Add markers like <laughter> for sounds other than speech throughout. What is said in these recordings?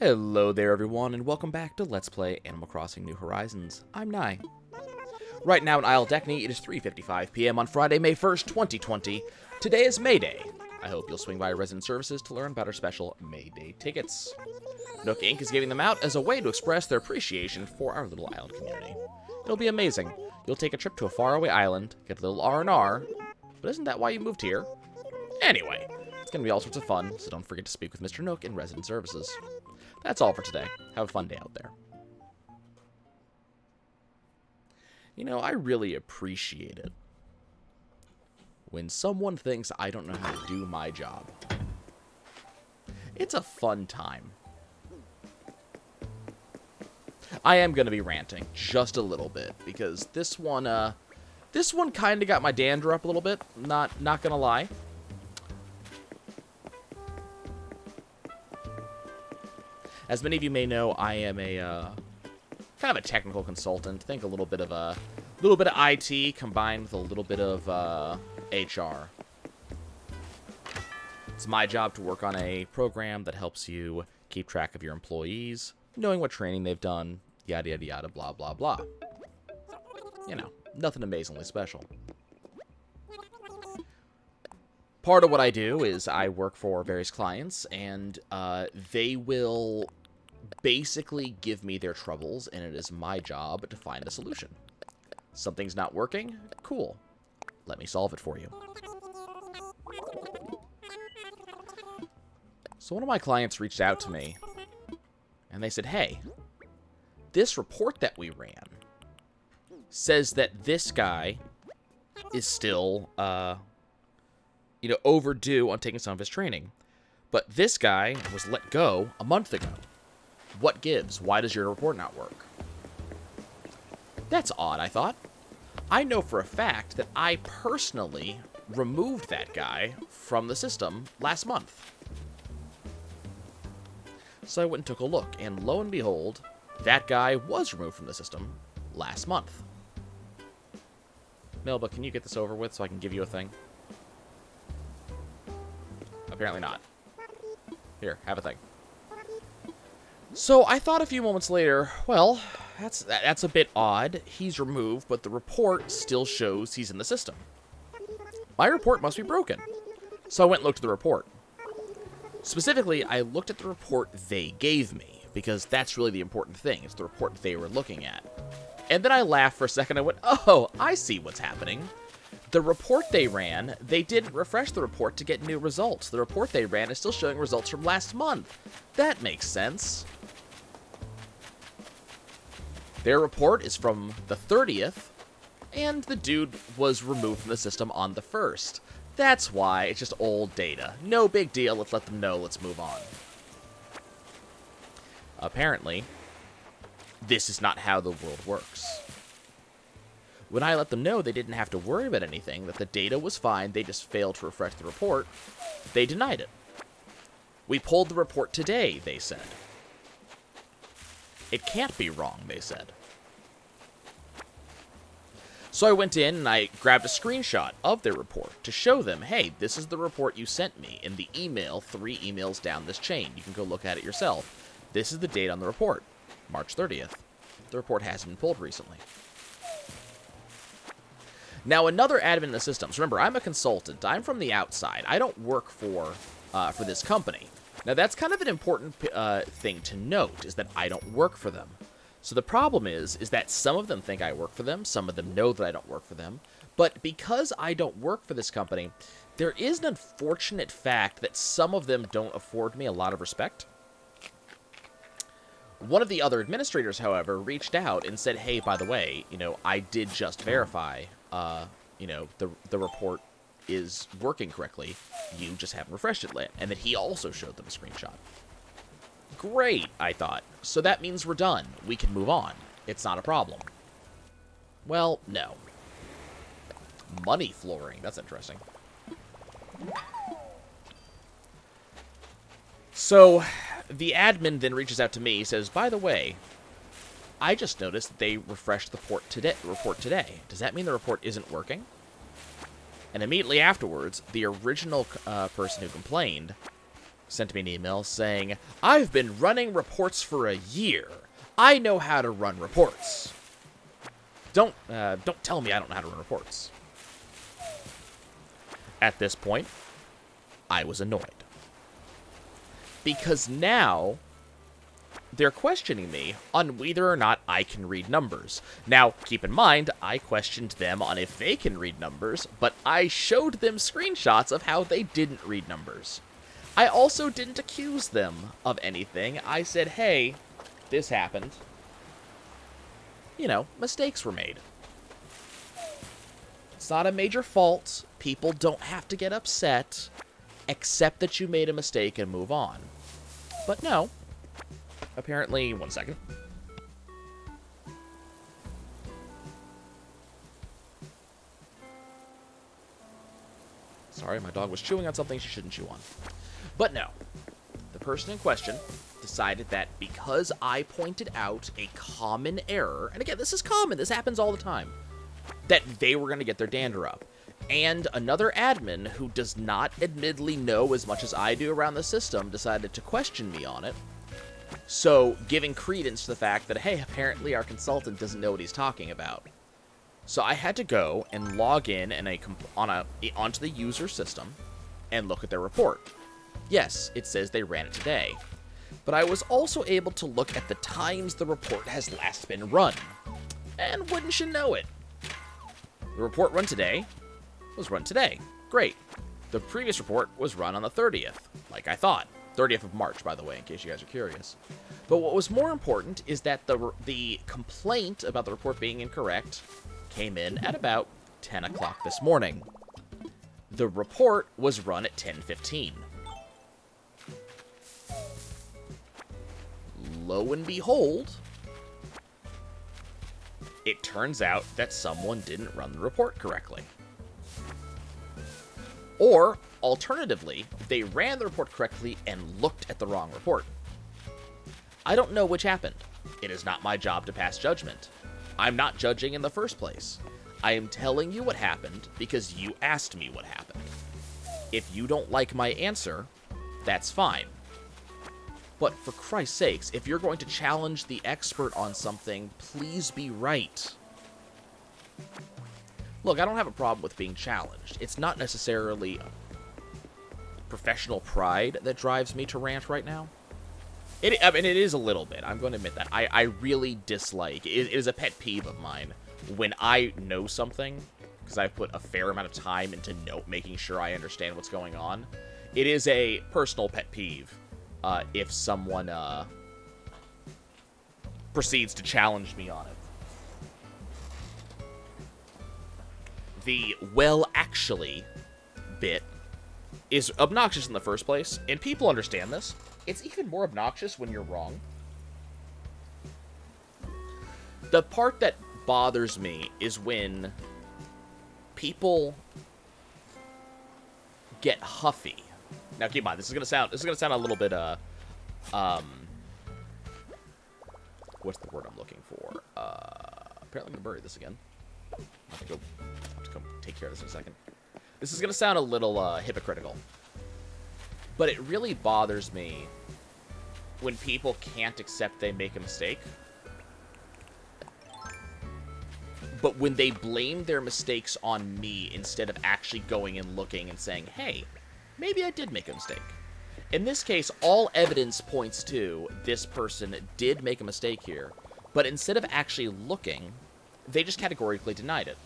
Hello there everyone, and welcome back to Let's Play Animal Crossing New Horizons. I'm Nai. Right now in Isle Deckney, it is 3.55 p.m. on Friday, May 1st, 2020. Today is May Day. I hope you'll swing by Resident Services to learn about our special May Day tickets. Nook Inc. is giving them out as a way to express their appreciation for our little island community. It'll be amazing. You'll take a trip to a faraway island, get a little R&R, but isn't that why you moved here? Anyway, it's going to be all sorts of fun, so don't forget to speak with Mr. Nook in Resident Services. That's all for today. Have a fun day out there. You know, I really appreciate it when someone thinks I don't know how to do my job. It's a fun time. I am going to be ranting just a little bit because this one uh this one kind of got my dander up a little bit, not not going to lie. As many of you may know, I am a uh, kind of a technical consultant. Think a little bit of a little bit of IT combined with a little bit of uh, HR. It's my job to work on a program that helps you keep track of your employees, knowing what training they've done, yada yada yada, blah blah blah. You know, nothing amazingly special. Part of what I do is I work for various clients, and uh, they will basically give me their troubles, and it is my job to find a solution. Something's not working? Cool. Let me solve it for you. So one of my clients reached out to me, and they said, hey, this report that we ran says that this guy is still, uh, you know, overdue on taking some of his training. But this guy was let go a month ago. What gives? Why does your report not work? That's odd, I thought. I know for a fact that I personally removed that guy from the system last month. So I went and took a look, and lo and behold, that guy was removed from the system last month. Melba, can you get this over with so I can give you a thing? Apparently not. Here, have a thing. So I thought a few moments later, well, that's that's a bit odd. He's removed, but the report still shows he's in the system. My report must be broken. So I went and looked at the report. Specifically, I looked at the report they gave me, because that's really the important thing. It's the report they were looking at. And then I laughed for a second. I went, oh, I see what's happening. The report they ran, they didn't refresh the report to get new results. The report they ran is still showing results from last month. That makes sense. Their report is from the 30th, and the dude was removed from the system on the 1st. That's why, it's just old data. No big deal, let's let them know, let's move on. Apparently, this is not how the world works. When I let them know they didn't have to worry about anything, that the data was fine, they just failed to refresh the report, they denied it. We pulled the report today, they said. It can't be wrong, they said. So I went in and I grabbed a screenshot of their report to show them, hey, this is the report you sent me in the email three emails down this chain. You can go look at it yourself. This is the date on the report, March 30th. The report hasn't been pulled recently. Now, another admin in the systems. Remember, I'm a consultant. I'm from the outside. I don't work for uh, for this company. Now, that's kind of an important uh, thing to note, is that I don't work for them. So the problem is, is that some of them think I work for them, some of them know that I don't work for them, but because I don't work for this company, there is an unfortunate fact that some of them don't afford me a lot of respect. One of the other administrators, however, reached out and said, hey, by the way, you know, I did just verify, uh, you know, the, the report is working correctly. You just haven't refreshed it yet. And then he also showed them a screenshot. Great, I thought. So that means we're done. We can move on. It's not a problem. Well, no. Money flooring. That's interesting. So, the admin then reaches out to me, says, By the way, I just noticed that they refreshed the port today, report today. Does that mean the report isn't working? And immediately afterwards, the original uh, person who complained sent me an email saying, I've been running reports for a year. I know how to run reports. Don't, uh, don't tell me I don't know how to run reports. At this point, I was annoyed. Because now, they're questioning me on whether or not I can read numbers. Now, keep in mind, I questioned them on if they can read numbers, but I showed them screenshots of how they didn't read numbers. I also didn't accuse them of anything. I said, hey, this happened. You know, mistakes were made. It's not a major fault. People don't have to get upset. Accept that you made a mistake and move on. But no, Apparently, one second. Sorry, my dog was chewing on something she shouldn't chew on. But no, the person in question decided that because I pointed out a common error, and again, this is common, this happens all the time, that they were going to get their dander up. And another admin who does not admittedly know as much as I do around the system decided to question me on it so, giving credence to the fact that, hey, apparently our consultant doesn't know what he's talking about. So I had to go and log in and a on a onto the user system and look at their report. Yes, it says they ran it today. But I was also able to look at the times the report has last been run. And wouldn't you know it? The report run today was run today. Great. The previous report was run on the 30th, like I thought. 30th of March, by the way, in case you guys are curious. But what was more important is that the, the complaint about the report being incorrect came in at about 10 o'clock this morning. The report was run at 10.15. Lo and behold, it turns out that someone didn't run the report correctly. Or, alternatively, they ran the report correctly and looked at the wrong report. I don't know which happened. It is not my job to pass judgment. I'm not judging in the first place. I am telling you what happened because you asked me what happened. If you don't like my answer, that's fine. But for Christ's sakes, if you're going to challenge the expert on something, please be right. Look, I don't have a problem with being challenged. It's not necessarily professional pride that drives me to rant right now. It, I mean, it is a little bit. I'm going to admit that. I, I really dislike, it, it is a pet peeve of mine, when I know something, because I've put a fair amount of time into note making sure I understand what's going on. It is a personal pet peeve uh, if someone uh, proceeds to challenge me on it. The well actually bit is obnoxious in the first place, and people understand this. It's even more obnoxious when you're wrong. The part that bothers me is when people get huffy. Now keep in mind, this is gonna sound this is gonna sound a little bit uh um what's the word I'm looking for? Uh apparently I'm gonna bury this again. I have to go take care of this in a second. This is going to sound a little uh, hypocritical. But it really bothers me when people can't accept they make a mistake. But when they blame their mistakes on me instead of actually going and looking and saying, hey, maybe I did make a mistake. In this case, all evidence points to this person did make a mistake here, but instead of actually looking, they just categorically denied it.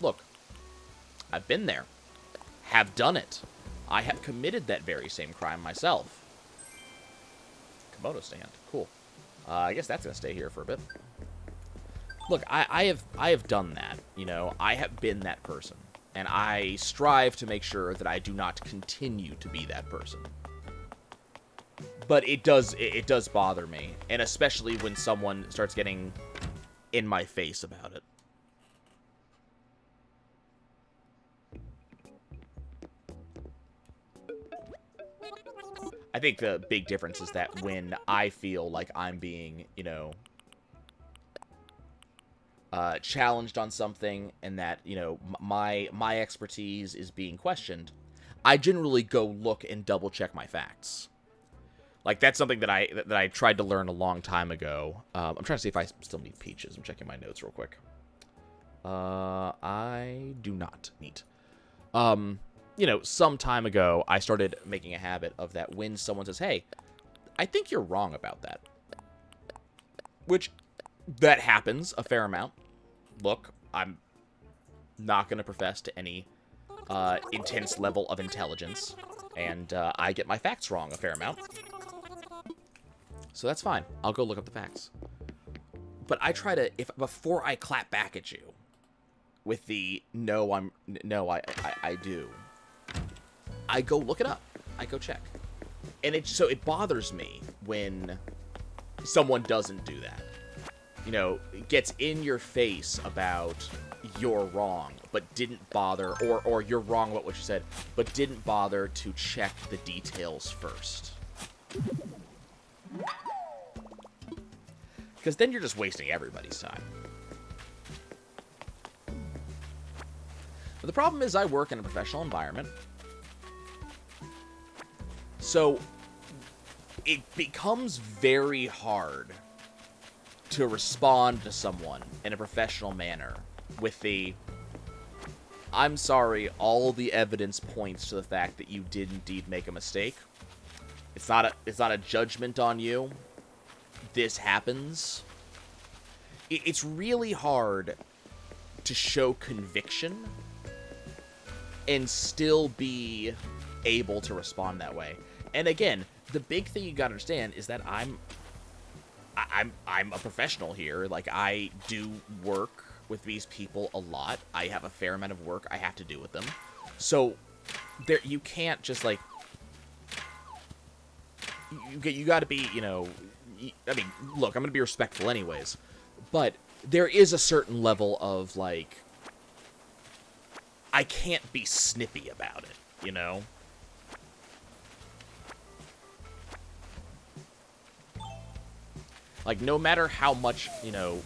Look, I've been there. Have done it. I have committed that very same crime myself. Komodo stand. Cool. Uh, I guess that's going to stay here for a bit. Look, I, I have I have done that. You know, I have been that person. And I strive to make sure that I do not continue to be that person. But it does it, it does bother me. And especially when someone starts getting in my face about it. I think the big difference is that when I feel like I'm being, you know, uh, challenged on something and that, you know, my my expertise is being questioned, I generally go look and double check my facts. Like that's something that I that I tried to learn a long time ago. Um, I'm trying to see if I still need peaches. I'm checking my notes real quick. Uh, I do not need. Um, you know, some time ago, I started making a habit of that when someone says, "Hey, I think you're wrong about that," which that happens a fair amount. Look, I'm not going to profess to any uh, intense level of intelligence, and uh, I get my facts wrong a fair amount. So that's fine. I'll go look up the facts. But I try to, if before I clap back at you with the no, I'm no, I, I, I do. I go look it up. I go check, and it so it bothers me when someone doesn't do that. You know, gets in your face about you're wrong, but didn't bother, or, or you're wrong about what you said, but didn't bother to check the details first. Because then you're just wasting everybody's time. But the problem is I work in a professional environment. So it becomes very hard to respond to someone in a professional manner with the I'm sorry, all the evidence points to the fact that you did indeed make a mistake. It's not a it's not a judgment on you. This happens. It's really hard to show conviction and still be able to respond that way. And again, the big thing you got to understand is that I'm I'm I'm a professional here. Like I do work with these people a lot. I have a fair amount of work I have to do with them. So there you can't just like you you got to be, you know, I mean, look, I'm going to be respectful anyways. But there is a certain level of like I can't be snippy about it, you know? Like, no matter how much, you know,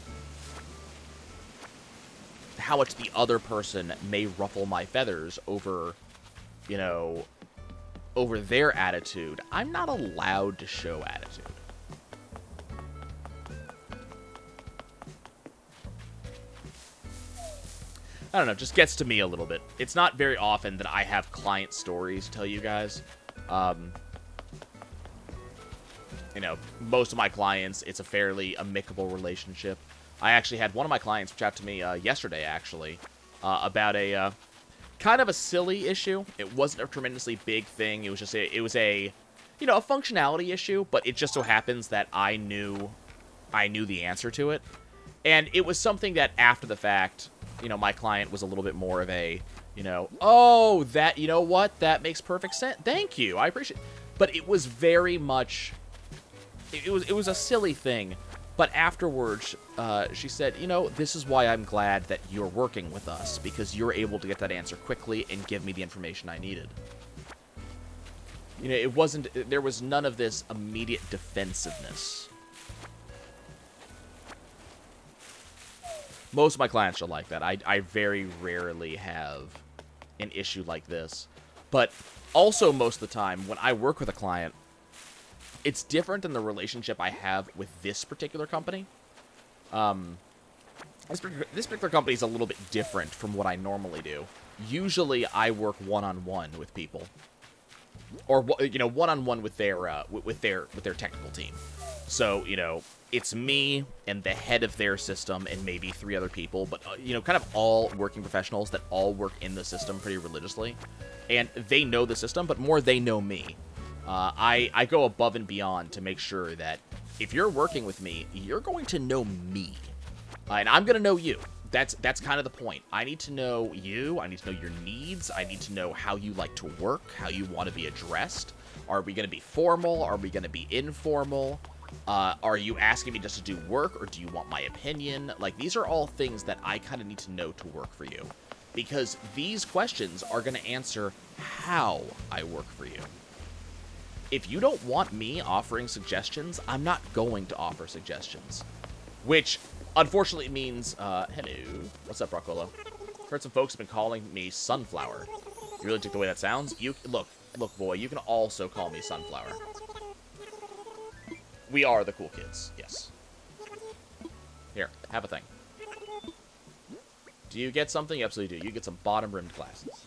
how much the other person may ruffle my feathers over, you know, over their attitude, I'm not allowed to show attitude. I don't know, just gets to me a little bit. It's not very often that I have client stories to tell you guys. Um, you know, most of my clients, it's a fairly amicable relationship. I actually had one of my clients reach out to me uh, yesterday, actually, uh, about a uh, kind of a silly issue. It wasn't a tremendously big thing. It was just a, it was a, you know, a functionality issue, but it just so happens that I knew, I knew the answer to it, and it was something that after the fact, you know, my client was a little bit more of a, you know, oh, that, you know what, that makes perfect sense. Thank you, I appreciate. it. But it was very much it, was it was a silly thing, but afterwards, uh, she said, you know, this is why I'm glad that you're working with us, because you're able to get that answer quickly and give me the information I needed. You know, it wasn't, there was none of this immediate defensiveness. Most of my clients are like that. I, I very rarely have an issue like this. But also most of the time, when I work with a client, it's different than the relationship I have with this particular company. Um, this, this particular company is a little bit different from what I normally do. Usually, I work one-on-one -on -one with people, or you know, one-on-one -on -one with their uh, with their with their technical team. So you know, it's me and the head of their system and maybe three other people, but uh, you know, kind of all working professionals that all work in the system pretty religiously, and they know the system, but more they know me. Uh, I, I go above and beyond to make sure that if you're working with me, you're going to know me. Uh, and I'm going to know you. That's that's kind of the point. I need to know you. I need to know your needs. I need to know how you like to work, how you want to be addressed. Are we going to be formal? Are we going to be informal? Uh, are you asking me just to do work, or do you want my opinion? Like, these are all things that I kind of need to know to work for you. Because these questions are going to answer how I work for you if you don't want me offering suggestions, I'm not going to offer suggestions. Which, unfortunately, means, uh, hello. What's up, Rockolo? Heard some folks have been calling me Sunflower. You really took the way that sounds? You Look, look, boy, you can also call me Sunflower. We are the cool kids, yes. Here, have a thing. Do you get something? You absolutely do. You get some bottom-rimmed glasses.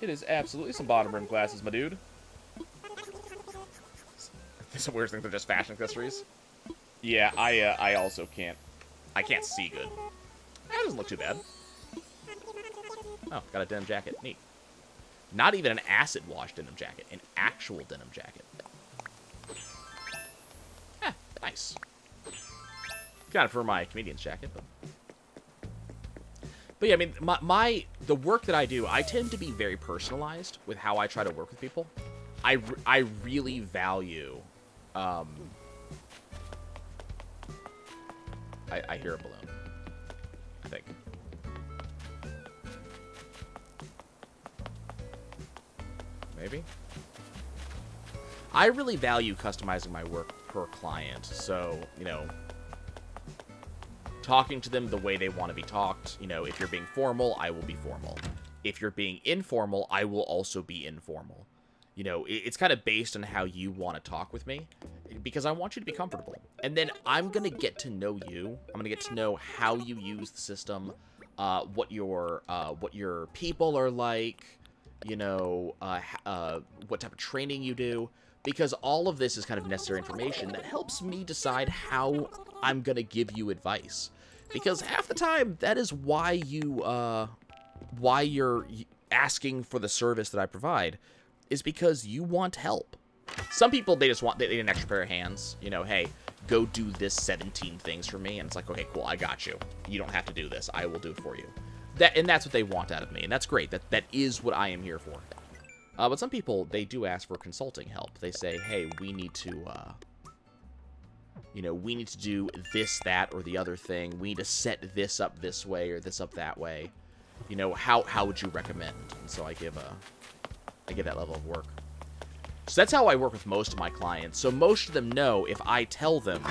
It is absolutely some bottom-rimmed glasses, my dude. <laughs> Some weird things they're just fashion accessories. Yeah, I uh, I also can't. I can't see good. That doesn't look too bad. Oh, got a denim jacket. Neat. Not even an acid wash denim jacket, an actual denim jacket. Eh, nice. Kind of for my comedian's jacket, but. But yeah, I mean, my, my the work that I do, I tend to be very personalized with how I try to work with people. I, I really value. Um, I, I hear a balloon. I think. Maybe? I really value customizing my work per client. So, you know, talking to them the way they want to be talked. You know, if you're being formal, I will be formal. If you're being informal, I will also be informal. You know, it's kind of based on how you want to talk with me because I want you to be comfortable. And then I'm going to get to know you. I'm going to get to know how you use the system, uh, what your uh, what your people are like, you know, uh, uh, what type of training you do, because all of this is kind of necessary information that helps me decide how I'm going to give you advice. Because half the time, that is why you, uh, why you're asking for the service that I provide, is because you want help. Some people, they just want, they need an extra pair of hands. You know, hey, go do this 17 things for me. And it's like, okay, cool, I got you. You don't have to do this. I will do it for you. That And that's what they want out of me. And that's great. That That is what I am here for. Uh, but some people, they do ask for consulting help. They say, hey, we need to, uh, you know, we need to do this, that, or the other thing. We need to set this up this way or this up that way. You know, how, how would you recommend? And so I give a, I give that level of work. So that's how I work with most of my clients. So most of them know if I tell them,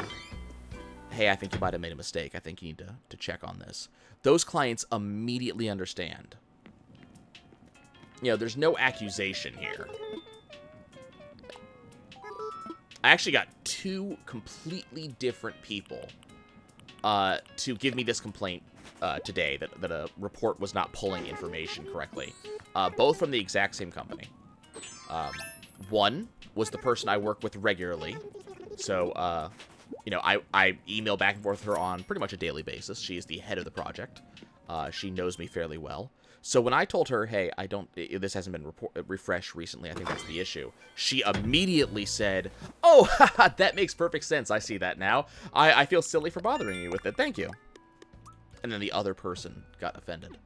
hey, I think you might have made a mistake. I think you need to, to check on this. Those clients immediately understand. You know, there's no accusation here. I actually got two completely different people uh, to give me this complaint uh, today that, that a report was not pulling information correctly. Uh, both from the exact same company. Um, one was the person I work with regularly. So, uh, you know, I, I email back and forth with her on pretty much a daily basis. She is the head of the project. Uh, she knows me fairly well. So when I told her, hey, I don't, this hasn't been report, refreshed recently, I think that's the issue, she immediately said, oh, <laughs> that makes perfect sense. I see that now. I, I feel silly for bothering you with it. Thank you. And then the other person got offended.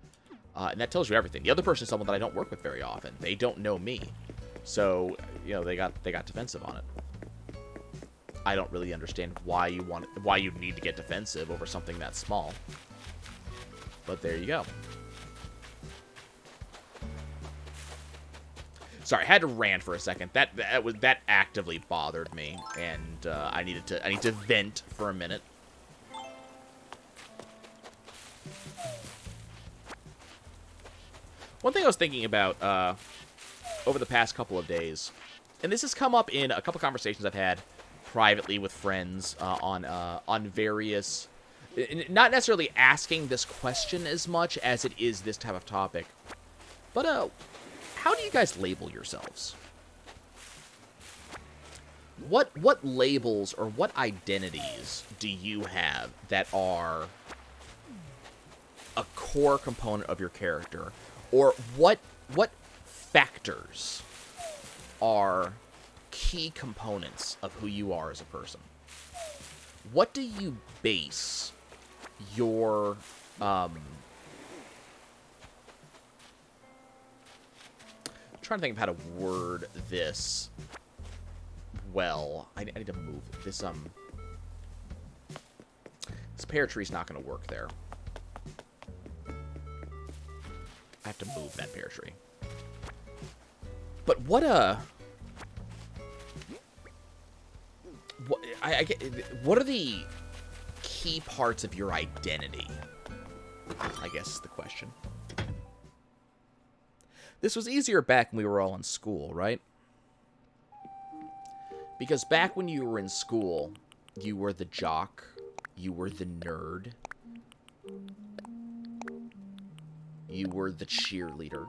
Uh, and that tells you everything. The other person is someone that I don't work with very often. They don't know me. So, you know, they got they got defensive on it. I don't really understand why you want why you need to get defensive over something that small. But there you go. Sorry, I had to rant for a second. That that was that actively bothered me, and uh, I needed to I need to vent for a minute. One thing I was thinking about uh, over the past couple of days, and this has come up in a couple conversations I've had privately with friends uh, on uh, on various, not necessarily asking this question as much as it is this type of topic, but uh, how do you guys label yourselves? What what labels or what identities do you have that are a core component of your character? Or what what factors are key components of who you are as a person? What do you base your um, trying to think of how to word this well. I, I need to move this, um... This pear tree's not going to work there. I have to move that pear tree. But what a... What, I, I get, what are the key parts of your identity? I guess is the question. This was easier back when we were all in school, right? Because back when you were in school, you were the jock, you were the nerd, you were the cheerleader.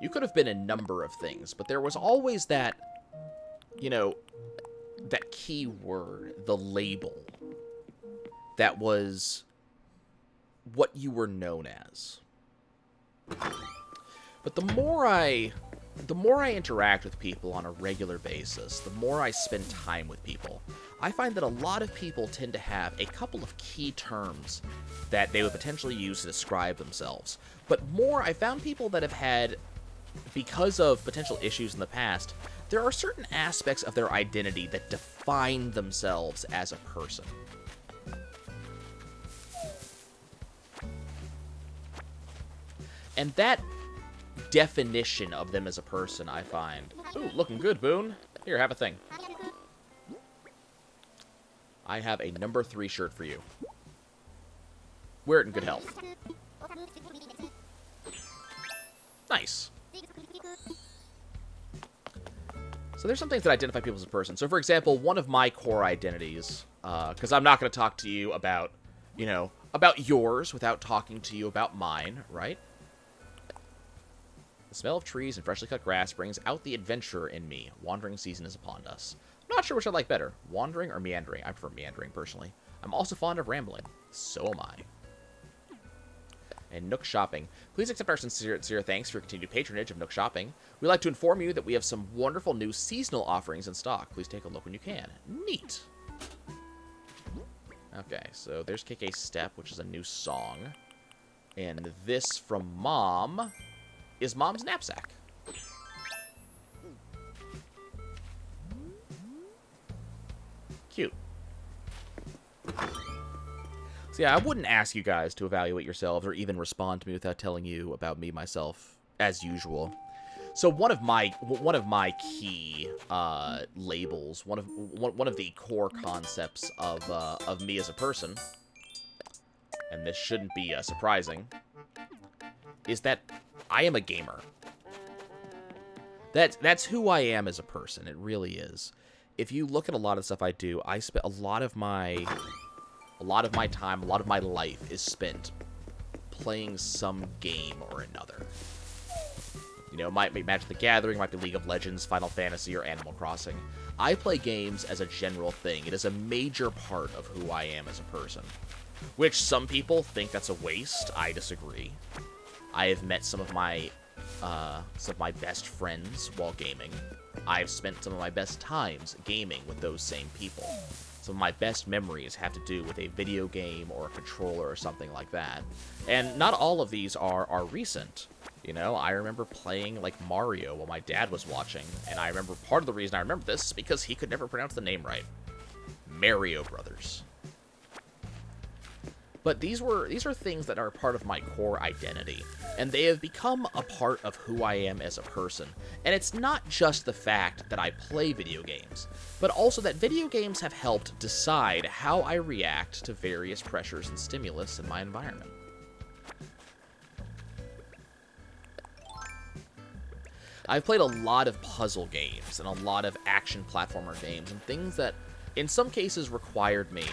You could have been a number of things, but there was always that, you know, that key word, the label, that was what you were known as. But the more I the more I interact with people on a regular basis, the more I spend time with people, I find that a lot of people tend to have a couple of key terms that they would potentially use to describe themselves. But more, I found people that have had, because of potential issues in the past, there are certain aspects of their identity that define themselves as a person. And that definition of them as a person, I find. Ooh, looking good, Boone. Here, have a thing. I have a number three shirt for you. Wear it in good health. Nice. So there's some things that identify people as a person. So for example, one of my core identities, because uh, I'm not going to talk to you about, you know, about yours without talking to you about mine, right? The smell of trees and freshly cut grass brings out the adventurer in me. Wandering season is upon us. I'm not sure which I like better, wandering or meandering. I prefer meandering, personally. I'm also fond of rambling. So am I. And Nook Shopping. Please accept our sincere, sincere thanks for your continued patronage of Nook Shopping. We'd like to inform you that we have some wonderful new seasonal offerings in stock. Please take a look when you can. Neat. Okay, so there's KK Steppe, which is a new song. And this from Mom is Mom's knapsack. Cute. So yeah, I wouldn't ask you guys to evaluate yourselves or even respond to me without telling you about me myself, as usual. So one of my one of my key uh, labels, one of one of the core concepts of uh, of me as a person, and this shouldn't be uh, surprising, is that I am a gamer. That's that's who I am as a person. It really is. If you look at a lot of stuff I do, I spend a lot of my a lot of my time, a lot of my life is spent playing some game or another. You know, it might be Magic the Gathering, might be League of Legends, Final Fantasy, or Animal Crossing. I play games as a general thing. It is a major part of who I am as a person. Which some people think that's a waste. I disagree. I have met some of my uh, some of my best friends while gaming. I've spent some of my best times gaming with those same people. Some of my best memories have to do with a video game or a controller or something like that. And not all of these are, are recent. You know, I remember playing, like, Mario while my dad was watching, and I remember part of the reason I remember this is because he could never pronounce the name right. Mario Brothers. But these were these are things that are part of my core identity, and they have become a part of who I am as a person. And it's not just the fact that I play video games, but also that video games have helped decide how I react to various pressures and stimulus in my environment. I've played a lot of puzzle games and a lot of action platformer games and things that in some cases required me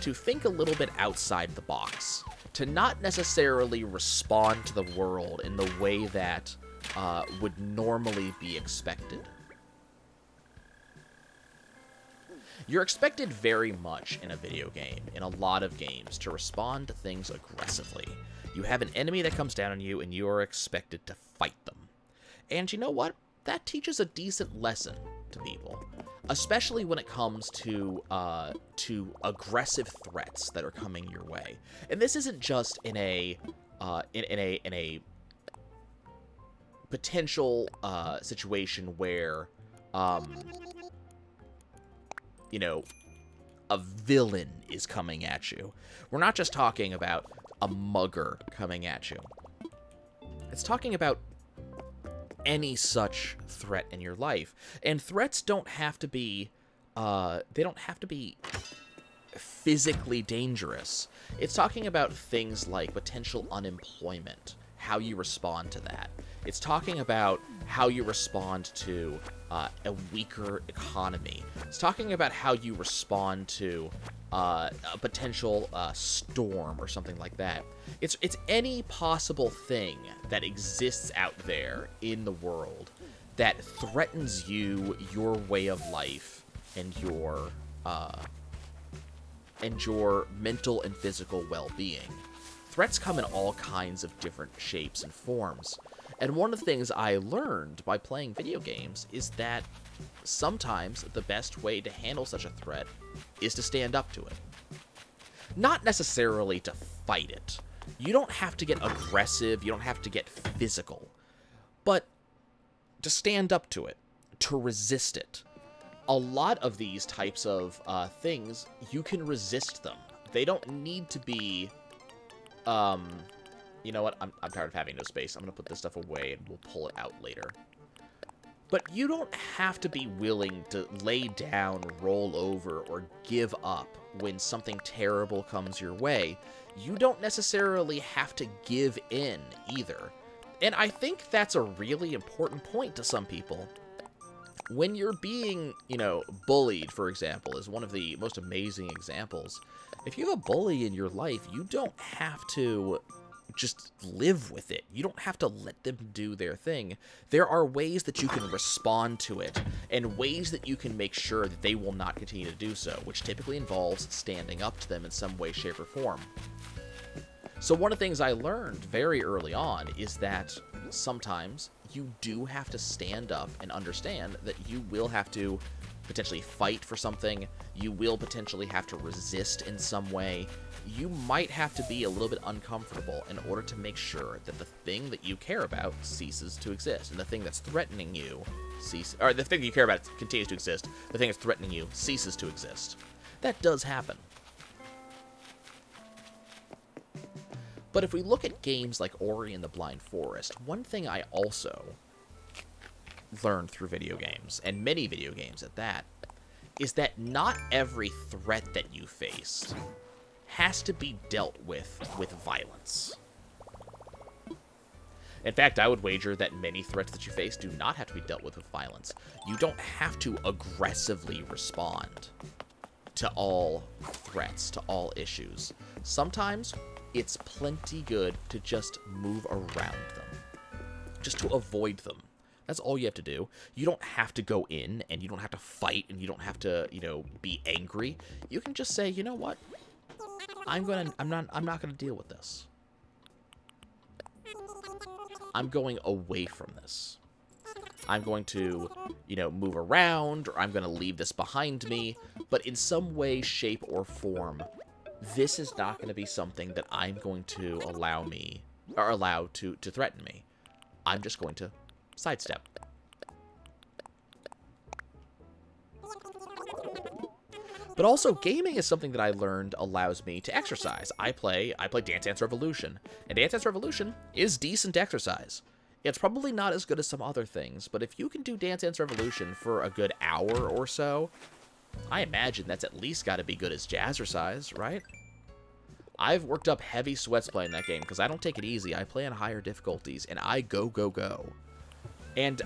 to think a little bit outside the box, to not necessarily respond to the world in the way that uh, would normally be expected. You're expected very much in a video game, in a lot of games, to respond to things aggressively. You have an enemy that comes down on you, and you are expected to fight them. And you know what? That teaches a decent lesson to people especially when it comes to uh, to aggressive threats that are coming your way. And this isn't just in a uh, in, in a in a potential uh, situation where um, you know a villain is coming at you. We're not just talking about a mugger coming at you. It's talking about any such threat in your life. And threats don't have to be, uh, they don't have to be physically dangerous. It's talking about things like potential unemployment, how you respond to that. It's talking about how you respond to uh, a weaker economy. It's talking about how you respond to uh, a potential uh, storm or something like that. It's it's any possible thing that exists out there in the world that threatens you, your way of life, and your uh, and your mental and physical well-being. Threats come in all kinds of different shapes and forms. And one of the things I learned by playing video games is that sometimes the best way to handle such a threat is to stand up to it. Not necessarily to fight it. You don't have to get aggressive, you don't have to get physical. But to stand up to it, to resist it. A lot of these types of uh, things, you can resist them. They don't need to be um, you know what? I'm, I'm tired of having no space. I'm going to put this stuff away and we'll pull it out later. But you don't have to be willing to lay down, roll over, or give up when something terrible comes your way. You don't necessarily have to give in either. And I think that's a really important point to some people. When you're being, you know, bullied, for example, is one of the most amazing examples. If you have a bully in your life, you don't have to just live with it. You don't have to let them do their thing. There are ways that you can respond to it, and ways that you can make sure that they will not continue to do so, which typically involves standing up to them in some way, shape, or form. So one of the things I learned very early on is that sometimes you do have to stand up and understand that you will have to potentially fight for something, you will potentially have to resist in some way, you might have to be a little bit uncomfortable in order to make sure that the thing that you care about ceases to exist, and the thing that's threatening you ceases, or the thing you care about continues to exist, the thing that's threatening you ceases to exist. That does happen. But if we look at games like Ori and the Blind Forest, one thing I also learned through video games, and many video games at that, is that not every threat that you face has to be dealt with with violence. In fact, I would wager that many threats that you face do not have to be dealt with with violence. You don't have to aggressively respond to all threats, to all issues. Sometimes it's plenty good to just move around them, just to avoid them. That's all you have to do. You don't have to go in and you don't have to fight and you don't have to, you know, be angry. You can just say, you know what? I'm gonna, I'm not, I'm not gonna deal with this. I'm going away from this. I'm going to, you know, move around, or I'm going to leave this behind me, but in some way, shape, or form, this is not going to be something that I'm going to allow me, or allow to, to threaten me. I'm just going to sidestep. But also, gaming is something that I learned allows me to exercise. I play I play Dance Dance Revolution, and Dance Dance Revolution is decent exercise. It's probably not as good as some other things, but if you can do Dance Dance Revolution for a good hour or so, I imagine that's at least got to be good as jazzercise, right? I've worked up heavy sweats playing that game because I don't take it easy. I play on higher difficulties, and I go, go, go. And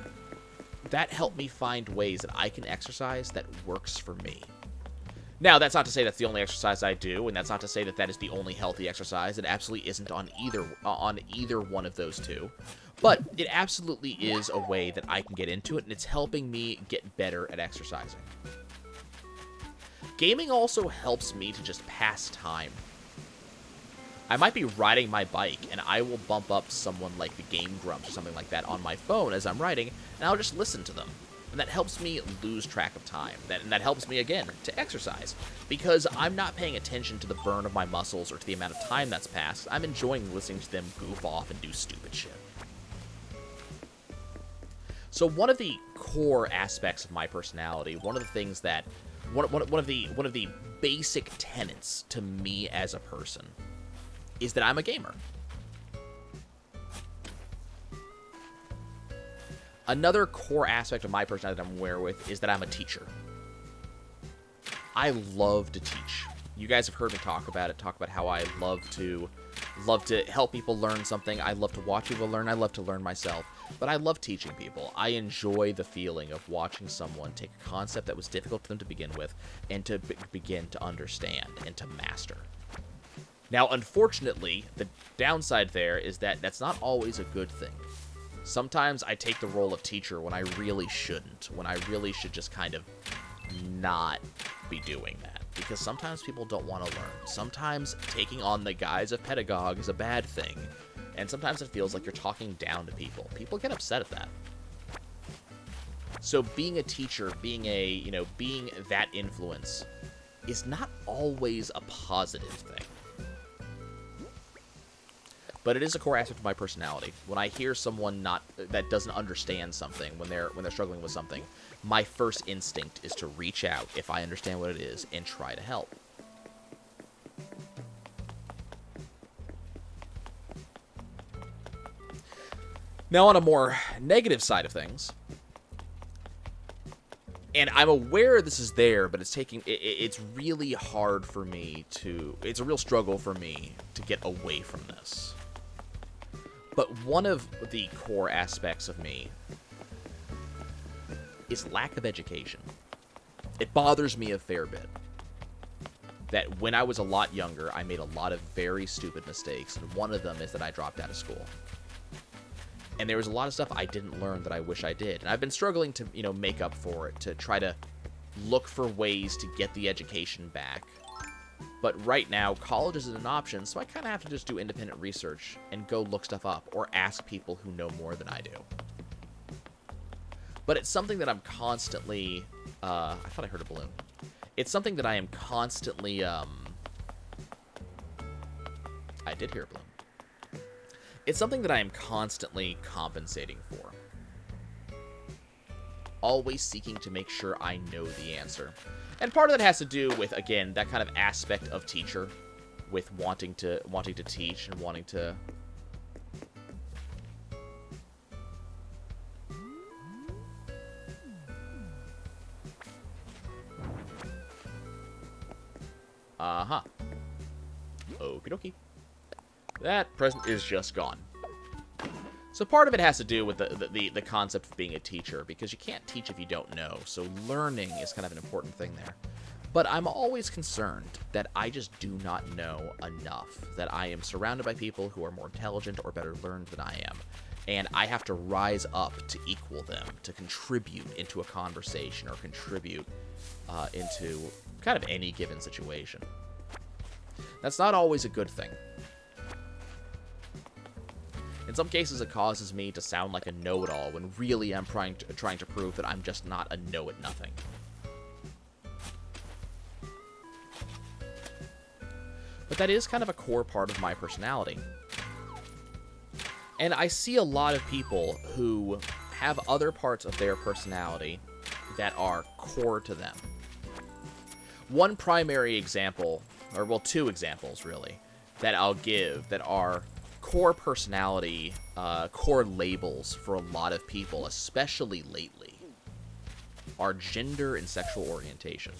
that helped me find ways that I can exercise that works for me. Now, that's not to say that's the only exercise I do, and that's not to say that that is the only healthy exercise. It absolutely isn't on either uh, on either one of those two. But it absolutely is a way that I can get into it, and it's helping me get better at exercising. Gaming also helps me to just pass time. I might be riding my bike, and I will bump up someone like the Game Grumps or something like that on my phone as I'm riding, and I'll just listen to them and that helps me lose track of time. That, and that helps me, again, to exercise, because I'm not paying attention to the burn of my muscles or to the amount of time that's passed. I'm enjoying listening to them goof off and do stupid shit. So one of the core aspects of my personality, one of the things that, one, one, one of the one of the basic tenets to me as a person, is that I'm a gamer. Another core aspect of my personality that I'm aware with is that I'm a teacher. I love to teach. You guys have heard me talk about it, talk about how I love to love to help people learn something. I love to watch people learn. I love to learn myself. But I love teaching people. I enjoy the feeling of watching someone take a concept that was difficult for them to begin with and to begin to understand and to master. Now, unfortunately, the downside there is that that's not always a good thing. Sometimes I take the role of teacher when I really shouldn't, when I really should just kind of not be doing that. Because sometimes people don't want to learn. Sometimes taking on the guise of pedagogue is a bad thing. And sometimes it feels like you're talking down to people. People get upset at that. So being a teacher, being a, you know, being that influence is not always a positive thing but it is a core aspect of my personality. When I hear someone not that doesn't understand something when they're when they're struggling with something, my first instinct is to reach out if I understand what it is and try to help. Now, on a more negative side of things, and I'm aware this is there, but it's taking it, it's really hard for me to. It's a real struggle for me to get away from this. But one of the core aspects of me is lack of education. It bothers me a fair bit. That when I was a lot younger, I made a lot of very stupid mistakes, and one of them is that I dropped out of school. And there was a lot of stuff I didn't learn that I wish I did. And I've been struggling to, you know, make up for it, to try to look for ways to get the education back but right now, college isn't an option, so I kind of have to just do independent research and go look stuff up or ask people who know more than I do. But it's something that I'm constantly... Uh, I thought I heard a balloon. It's something that I am constantly... Um, I did hear a balloon. It's something that I am constantly compensating for. Always seeking to make sure I know the answer. And part of that has to do with, again, that kind of aspect of teacher, with wanting to wanting to teach and wanting to Uh-huh. Okie dokie. That present is just gone. So part of it has to do with the, the, the, concept of being a teacher, because you can't teach if you don't know, so learning is kind of an important thing there. But I'm always concerned that I just do not know enough, that I am surrounded by people who are more intelligent or better learned than I am, and I have to rise up to equal them, to contribute into a conversation or contribute uh, into kind of any given situation. That's not always a good thing. In some cases, it causes me to sound like a know-it-all, when really I'm trying to, trying to prove that I'm just not a know-it-nothing. But that is kind of a core part of my personality. And I see a lot of people who have other parts of their personality that are core to them. One primary example, or well, two examples really, that I'll give that are core personality, uh, core labels for a lot of people, especially lately, are gender and sexual orientation.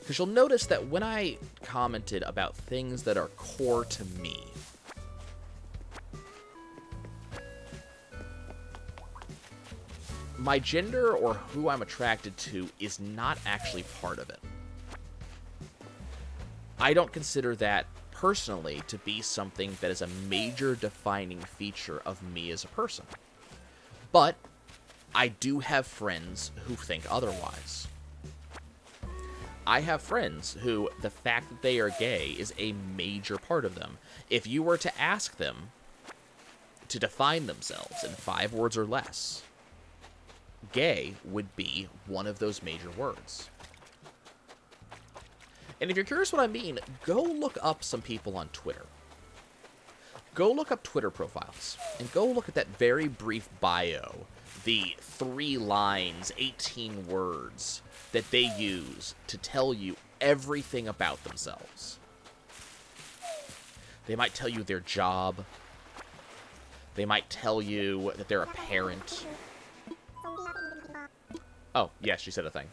Because you'll notice that when I commented about things that are core to me, my gender or who I'm attracted to is not actually part of it. I don't consider that personally to be something that is a major defining feature of me as a person. But I do have friends who think otherwise. I have friends who the fact that they are gay is a major part of them. If you were to ask them to define themselves in five words or less, gay would be one of those major words. And if you're curious what I mean, go look up some people on Twitter. Go look up Twitter profiles, and go look at that very brief bio, the three lines, 18 words that they use to tell you everything about themselves. They might tell you their job. They might tell you that they're a parent. Oh, yes, she said a thing.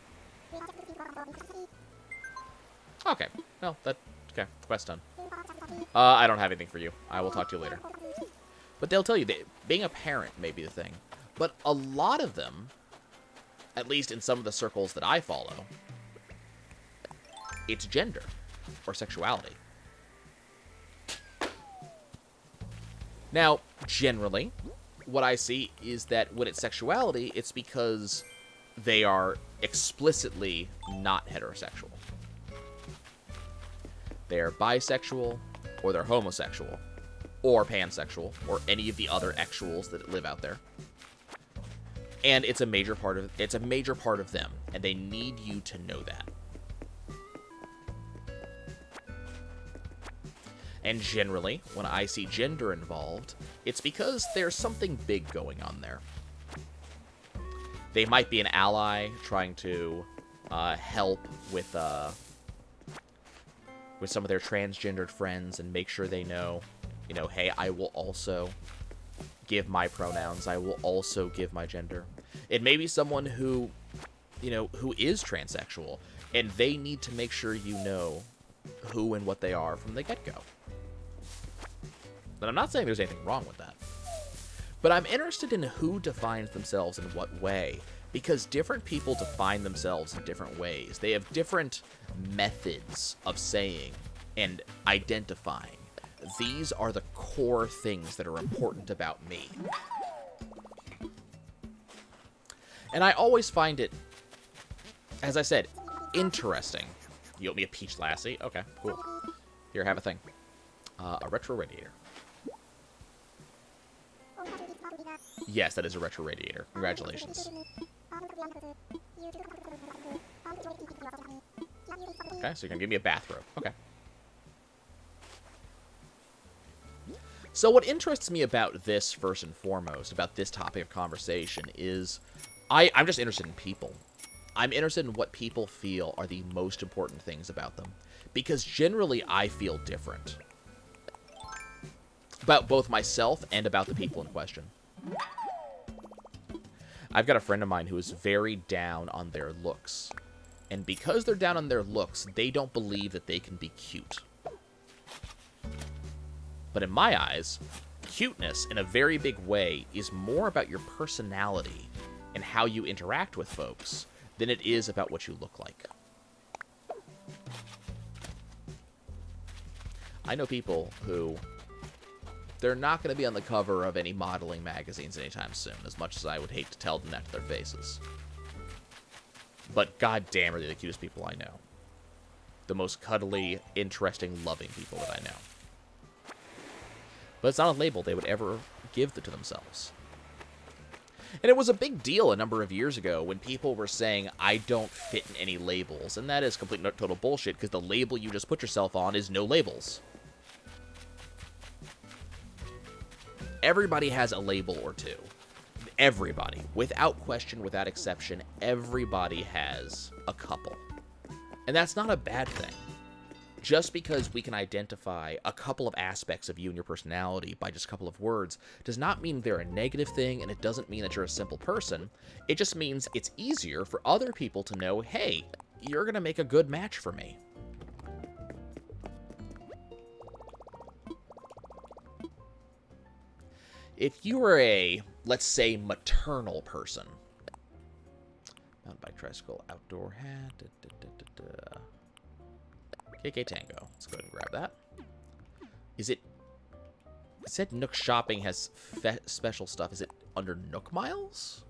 Okay. Well, that... Okay. Quest done. Uh, I don't have anything for you. I will talk to you later. But they'll tell you that being a parent may be the thing. But a lot of them, at least in some of the circles that I follow, it's gender or sexuality. Now, generally, what I see is that when it's sexuality, it's because they are explicitly not heterosexual. They're bisexual, or they're homosexual, or pansexual, or any of the other actuals that live out there. And it's a major part of it's a major part of them, and they need you to know that. And generally, when I see gender involved, it's because there's something big going on there. They might be an ally trying to uh, help with uh, with some of their transgendered friends and make sure they know, you know, hey, I will also give my pronouns. I will also give my gender. It may be someone who, you know, who is transsexual, and they need to make sure you know who and what they are from the get-go. But I'm not saying there's anything wrong with that. But I'm interested in who defines themselves in what way, because different people define themselves in different ways. They have different methods of saying and identifying. These are the core things that are important about me. And I always find it, as I said, interesting. You owe me a peach lassie? Okay, cool. Here, have a thing. Uh, a retro radiator. Yes, that is a retro radiator. Congratulations. Okay, so you're gonna give me a bathrobe. Okay. So what interests me about this, first and foremost, about this topic of conversation, is I, I'm just interested in people. I'm interested in what people feel are the most important things about them. Because generally, I feel different. About both myself and about the people in question. I've got a friend of mine who is very down on their looks. And because they're down on their looks, they don't believe that they can be cute. But in my eyes, cuteness, in a very big way, is more about your personality and how you interact with folks than it is about what you look like. I know people who they're not going to be on the cover of any modeling magazines anytime soon, as much as I would hate to tell them that to their faces. But goddamn are they the cutest people I know. The most cuddly, interesting, loving people that I know. But it's not a label they would ever give to themselves. And it was a big deal a number of years ago when people were saying, I don't fit in any labels. And that is complete total bullshit because the label you just put yourself on is no labels. Everybody has a label or two. Everybody, without question, without exception, everybody has a couple. And that's not a bad thing. Just because we can identify a couple of aspects of you and your personality by just a couple of words does not mean they're a negative thing, and it doesn't mean that you're a simple person. It just means it's easier for other people to know, hey, you're going to make a good match for me. If you were a, let's say, maternal person, mountain bike, tricycle, outdoor hat, da, da, da, KK Tango. Let's go ahead and grab that. Is it... It said Nook Shopping has special stuff. Is it under Nook Miles?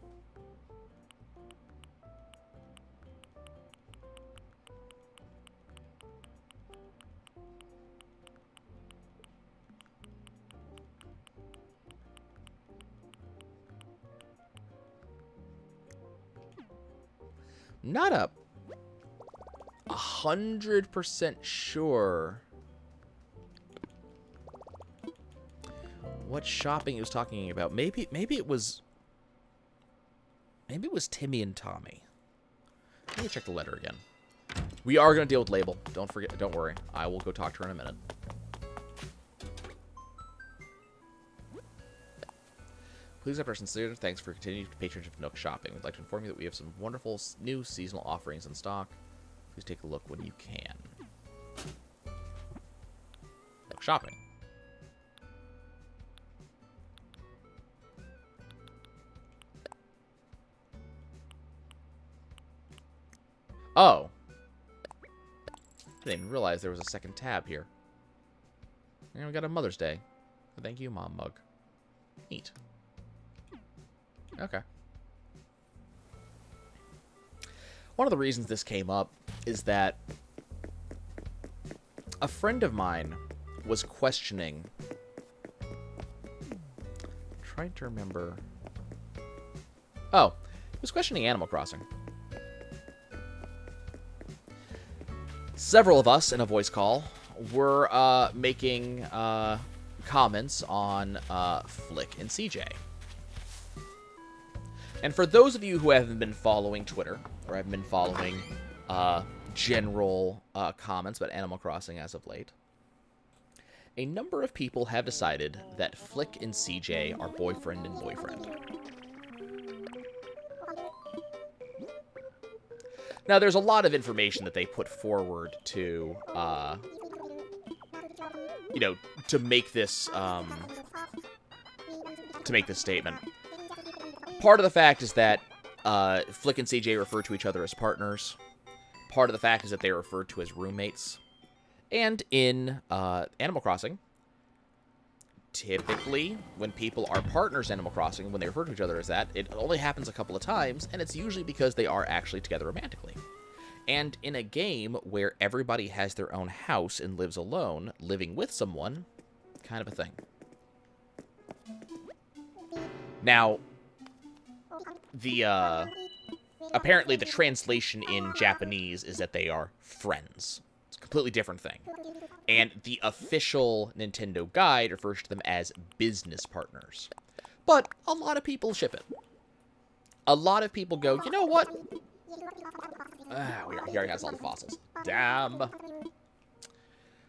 Not a hundred percent sure what shopping he was talking about. Maybe maybe it was maybe it was Timmy and Tommy. Let me check the letter again. We are going to deal with label. Don't forget. Don't worry. I will go talk to her in a minute. Please have our sincere thanks for continued patronage of Nook Shopping. We'd like to inform you that we have some wonderful new seasonal offerings in stock. Please take a look when you can. shopping. Oh. I didn't realize there was a second tab here. And we got a Mother's Day. Thank you, Mom Mug. Neat. Okay. One of the reasons this came up is that a friend of mine was questioning. trying to remember. Oh, he was questioning Animal Crossing. Several of us in a voice call were uh, making uh, comments on uh, Flick and CJ. And for those of you who haven't been following Twitter, or haven't been following uh, general uh, comments about Animal Crossing as of late, a number of people have decided that Flick and CJ are boyfriend and boyfriend. Now, there's a lot of information that they put forward to, uh, you know, to make this, um, to make this statement. Part of the fact is that uh, Flick and CJ refer to each other as partners. Part of the fact is that they are referred to as roommates. And in uh, Animal Crossing, typically, when people are partners in Animal Crossing, when they refer to each other as that, it only happens a couple of times, and it's usually because they are actually together romantically. And in a game where everybody has their own house and lives alone, living with someone, kind of a thing. Now, the, uh, apparently the translation in Japanese is that they are friends. It's a completely different thing. And the official Nintendo guide refers to them as business partners. But a lot of people ship it. A lot of people go, you know what? Ah, we are, he already has all the fossils. Damn.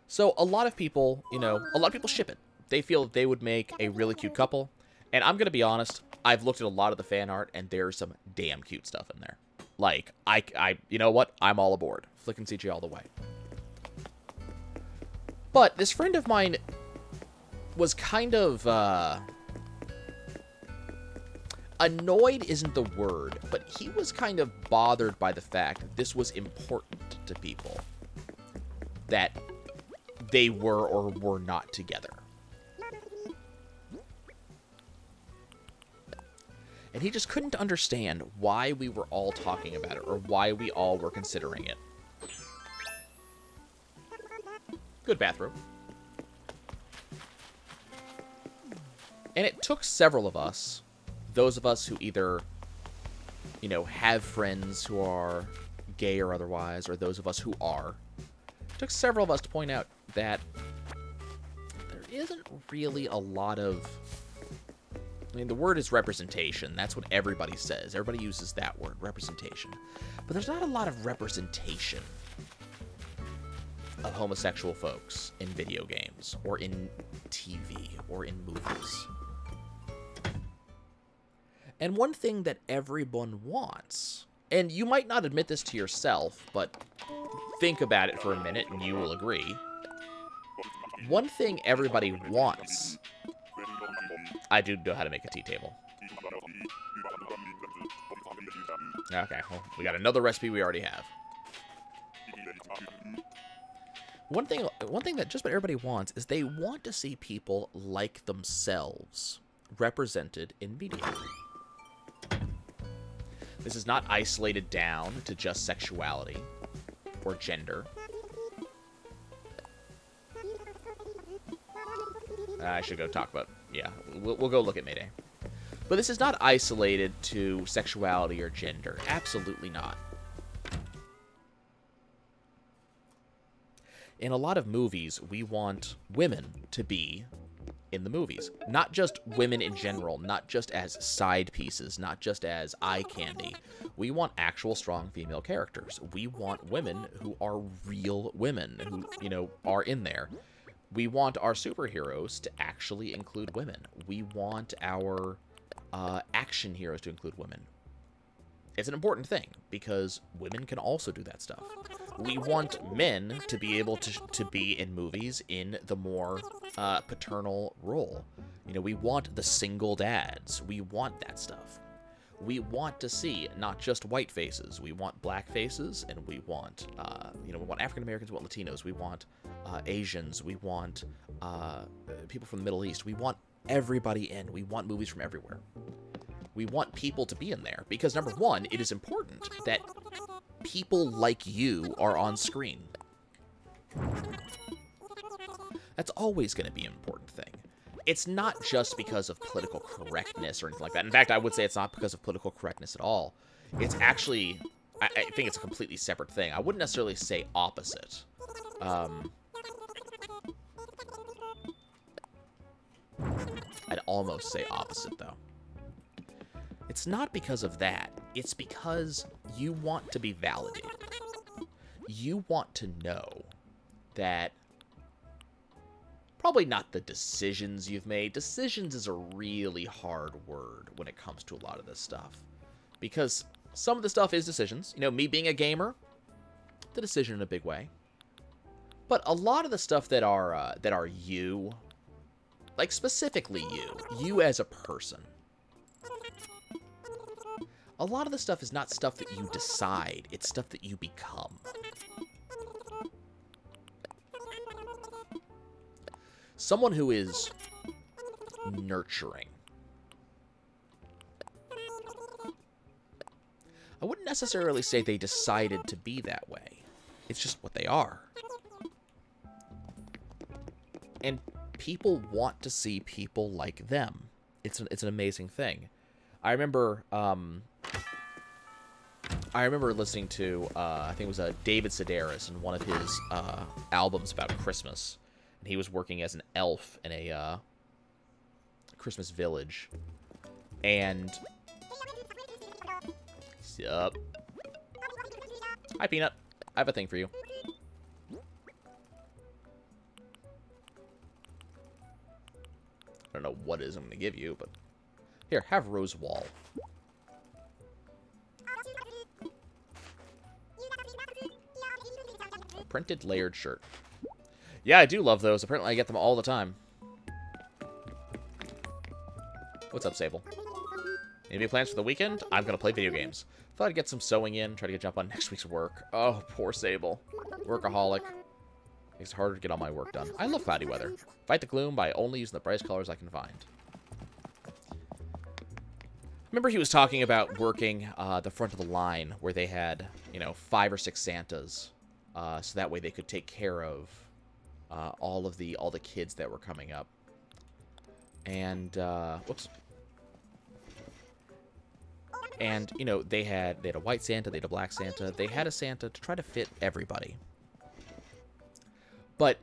So a lot of people, you know, a lot of people ship it. They feel that they would make a really cute couple. And I'm going to be honest, I've looked at a lot of the fan art, and there's some damn cute stuff in there. Like, I, I, you know what? I'm all aboard. Flick and CJ all the way. But this friend of mine was kind of, uh... Annoyed isn't the word, but he was kind of bothered by the fact that this was important to people. That they were or were not together. And he just couldn't understand why we were all talking about it or why we all were considering it. Good bathroom. And it took several of us, those of us who either, you know, have friends who are gay or otherwise, or those of us who are, took several of us to point out that there isn't really a lot of I mean, the word is representation. That's what everybody says. Everybody uses that word, representation. But there's not a lot of representation of homosexual folks in video games, or in TV, or in movies. And one thing that everyone wants, and you might not admit this to yourself, but think about it for a minute and you will agree. One thing everybody wants I do know how to make a tea table. Okay, well, we got another recipe we already have. One thing, one thing that just about everybody wants is they want to see people like themselves represented in media. This is not isolated down to just sexuality or gender. I should go talk about yeah, we'll, we'll go look at Mayday. But this is not isolated to sexuality or gender. Absolutely not. In a lot of movies, we want women to be in the movies. Not just women in general, not just as side pieces, not just as eye candy. We want actual strong female characters. We want women who are real women, who, you know, are in there. We want our superheroes to actually include women. We want our uh, action heroes to include women. it's an important thing because women can also do that stuff. We want men to be able to, to be in movies in the more uh, paternal role. You know, we want the single dads. We want that stuff. We want to see not just white faces. We want black faces, and we want, uh, you know, we want African Americans, we want Latinos, we want uh, Asians, we want uh, people from the Middle East. We want everybody in. We want movies from everywhere. We want people to be in there because number one, it is important that people like you are on screen. That's always going to be important. It's not just because of political correctness or anything like that. In fact, I would say it's not because of political correctness at all. It's actually, I, I think it's a completely separate thing. I wouldn't necessarily say opposite. Um, I'd almost say opposite, though. It's not because of that. It's because you want to be validated. You want to know that probably not the decisions you've made. Decisions is a really hard word when it comes to a lot of this stuff. Because some of the stuff is decisions. You know, me being a gamer, the decision in a big way. But a lot of the stuff that are uh, that are you, like specifically you, you as a person, a lot of the stuff is not stuff that you decide, it's stuff that you become. Someone who is nurturing. I wouldn't necessarily say they decided to be that way. It's just what they are. And people want to see people like them. It's an, it's an amazing thing. I remember um, I remember listening to, uh, I think it was uh, David Sedaris in one of his uh, albums about Christmas. He was working as an elf in a uh, Christmas village. And... Sup? Hi, Peanut. I have a thing for you. I don't know what it is I'm going to give you, but... Here, have Rose Wall. Printed layered shirt. Yeah, I do love those. Apparently I get them all the time. What's up, Sable? Any plans for the weekend? I'm to play video games. Thought I'd get some sewing in, try to get a jump on <laughs> next week's work. Oh, poor Sable. Workaholic. Makes it harder to get all my work done. I love cloudy weather. Fight the gloom by only using the brightest colors I can find. Remember he was talking about working uh, the front of the line where they had, you know, five or six Santas uh, so that way they could take care of uh, all of the all the kids that were coming up. And uh, whoops. And you know they had they had a white Santa, they had a black Santa, they had a Santa to try to fit everybody. But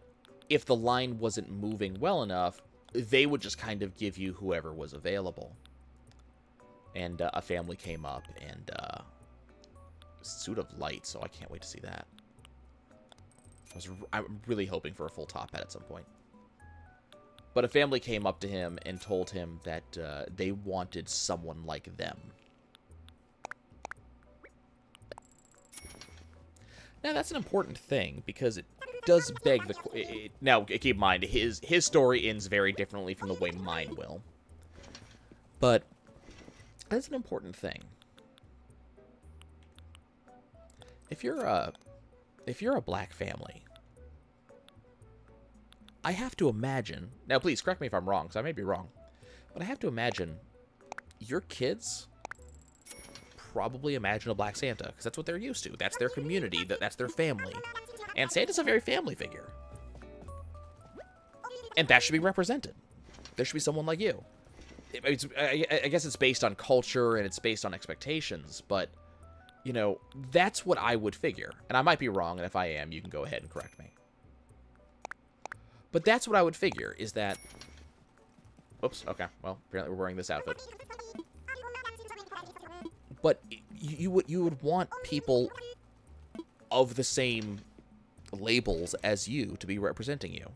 if the line wasn't moving well enough, they would just kind of give you whoever was available. And uh, a family came up and uh, suit of light, so I can't wait to see that. I was I'm really hoping for a full top hat at some point. But a family came up to him and told him that uh, they wanted someone like them. Now that's an important thing because it does beg the. It, now keep in mind his his story ends very differently from the way mine will. But that's an important thing. If you're a if you're a black family, I have to imagine, now please correct me if I'm wrong, because I may be wrong, but I have to imagine your kids probably imagine a Black Santa, because that's what they're used to. That's their community, that that's their family. And Santa's a very family figure. And that should be represented. There should be someone like you. I guess it's based on culture and it's based on expectations, but you know, that's what I would figure. And I might be wrong, and if I am, you can go ahead and correct me. But that's what I would figure, is that... Oops, okay. Well, apparently we're wearing this outfit. But you, would you would want people of the same labels as you to be representing you.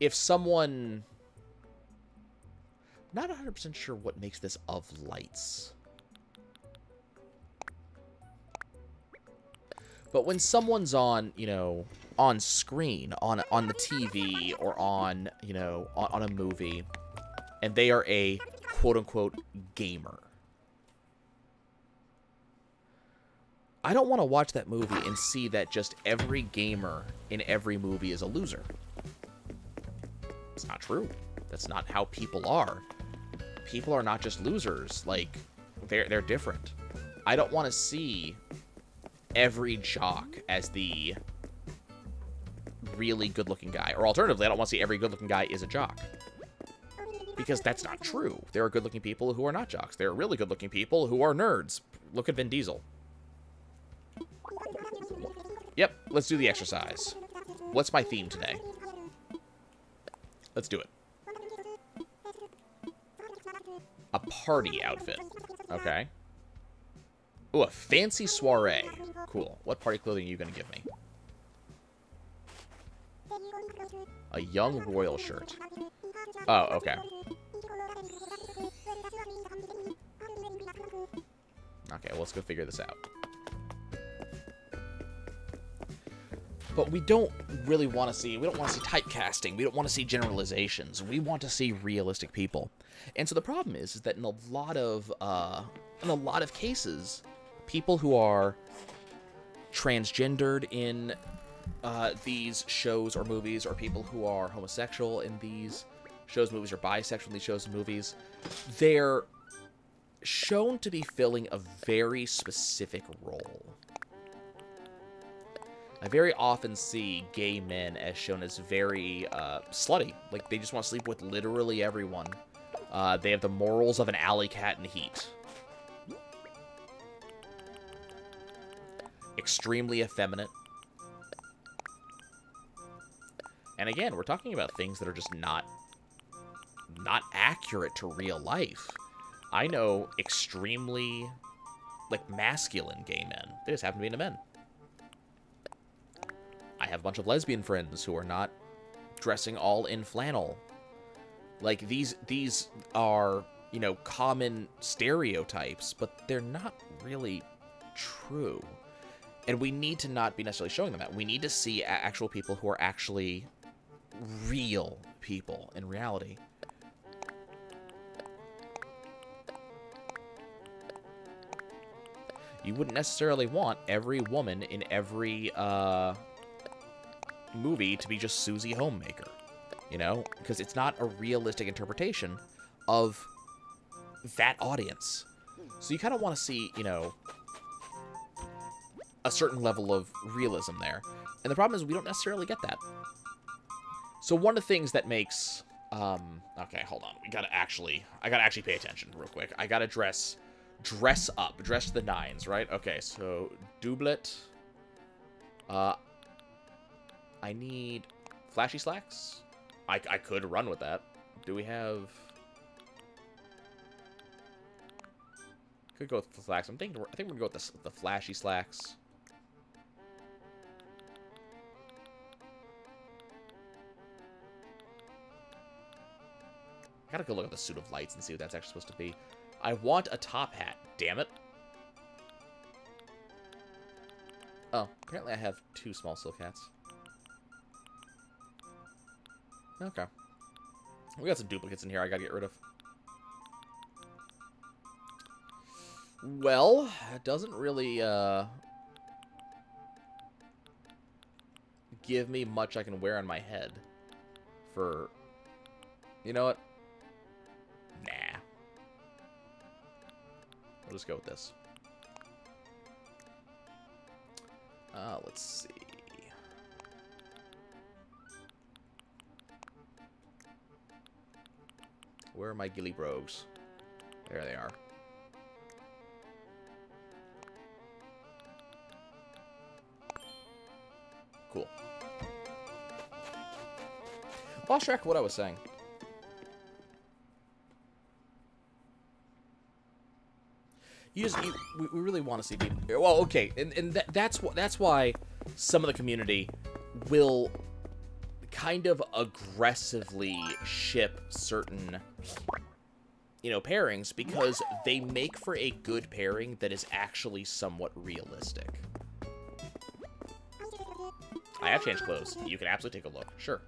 If someone Not 100% sure what makes this of lights. But when someone's on, you know, on screen, on on the TV, or on, you know, on, on a movie, and they are a quote-unquote gamer, I don't want to watch that movie and see that just every gamer in every movie is a loser. It's not true. That's not how people are. People are not just losers. Like, they're, they're different. I don't want to see every jock as the really good-looking guy. Or alternatively, I don't want to see every good-looking guy is a jock. Because that's not true. There are good-looking people who are not jocks. There are really good-looking people who are nerds. Look at Vin Diesel. Yep, let's do the exercise. What's my theme today? Let's do it. A party outfit. Okay. Ooh, a fancy soiree. Cool. What party clothing are you going to give me? A young royal shirt. Oh, okay. Okay, well, let's go figure this out. But we don't really want to see, we don't want to see typecasting. We don't want to see generalizations. We want to see realistic people. And so the problem is, is that in a lot of, uh, in a lot of cases, people who are transgendered in uh, these shows or movies, or people who are homosexual in these shows, movies, or bisexual in these shows and movies, they're shown to be filling a very specific role. I very often see gay men as shown as very uh, slutty. Like, they just want to sleep with literally everyone. Uh, they have the morals of an alley cat in heat. Extremely effeminate. And again, we're talking about things that are just not not accurate to real life. I know extremely like masculine gay men. They just happen to be into men. Have a bunch of lesbian friends who are not dressing all in flannel. Like these these are, you know, common stereotypes, but they're not really true. And we need to not be necessarily showing them that. We need to see actual people who are actually real people in reality. You wouldn't necessarily want every woman in every uh, movie to be just Susie Homemaker, you know? Because it's not a realistic interpretation of that audience. So you kind of want to see, you know, a certain level of realism there. And the problem is we don't necessarily get that. So one of the things that makes... Um, okay, hold on. We gotta actually... I gotta actually pay attention real quick. I gotta dress... Dress up. Dress the nines, right? Okay, so... Doublet. Uh, I need flashy slacks. I, I could run with that. Do we have... Could go with the slacks. I'm thinking. I think we're gonna go with the, the flashy slacks. I gotta go look at the suit of lights and see what that's actually supposed to be. I want a top hat. Damn it. Oh, apparently I have two small silk hats. Okay. We got some duplicates in here I gotta get rid of. Well, it doesn't really, uh... give me much I can wear on my head for... You know what? Nah. I'll just go with this. Uh, let's see. Where are my ghillie brogues? There they are. Cool. Lost track of what I was saying. You just, you, we really want to see people. Well, okay, and, and that, that's what that's why some of the community will kind of aggressively ship certain you know, pairings because they make for a good pairing that is actually somewhat realistic. I have changed clothes. You can absolutely take a look. Sure.